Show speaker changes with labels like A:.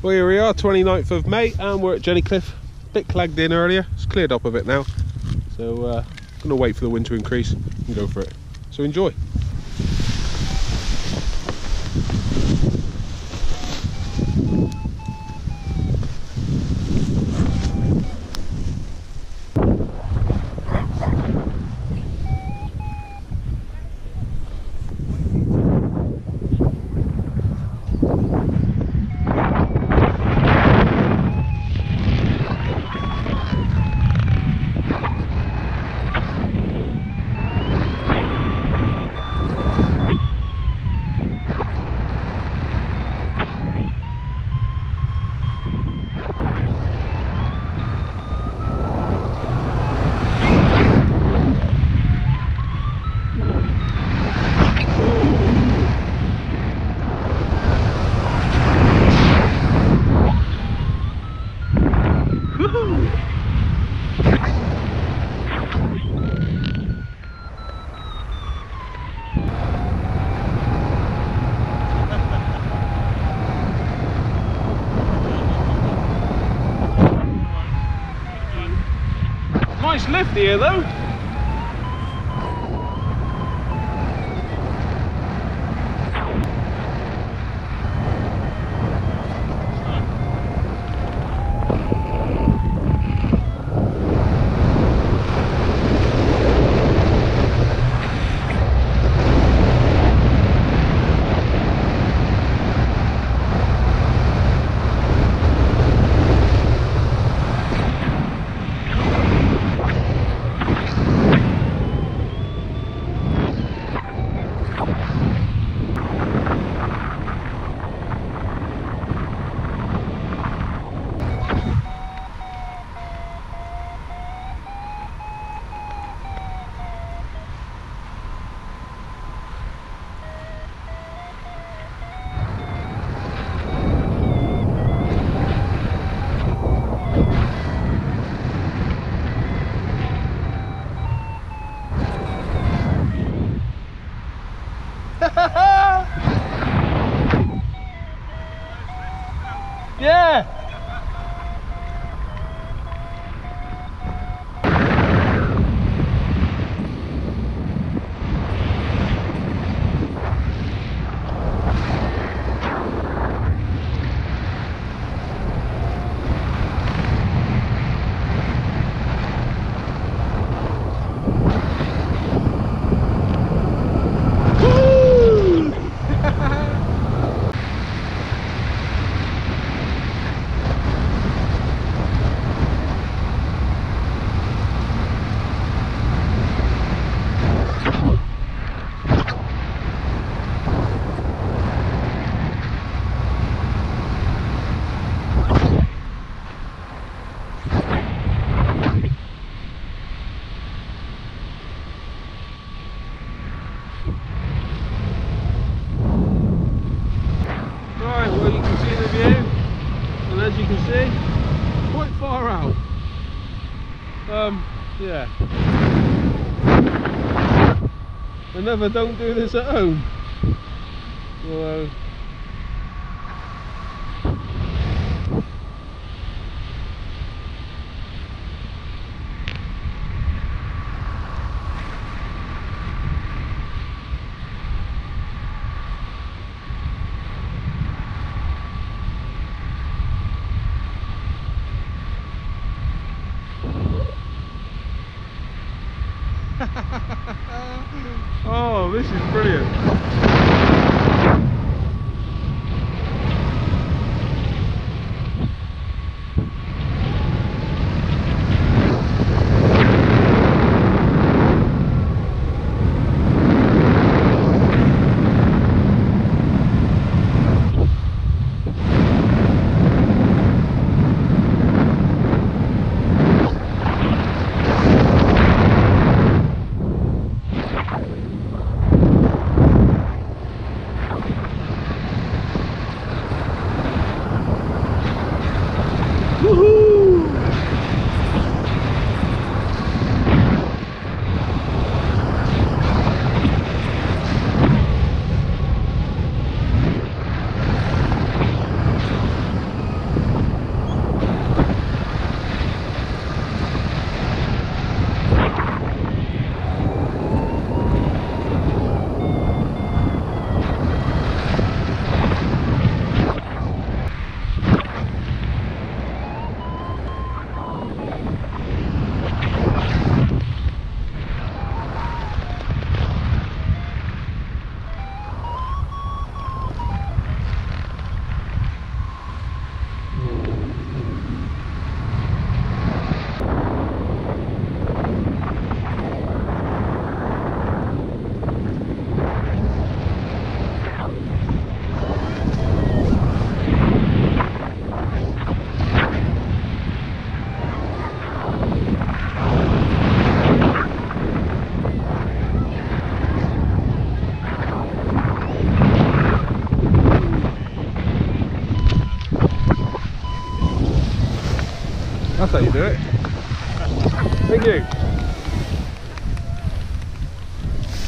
A: Well, here we are, 29th of May, and we're at Jenny Cliff. Bit clagged in earlier, it's cleared up a bit now. So, uh, gonna wait for the wind to increase and go for it. So enjoy. Lift here though. Yeah. Woo! Right, well you can see the view, and as you can see, quite far out. Um, yeah. Another don't do this at home. Although, this is brilliant. That's how you do it. Thank you.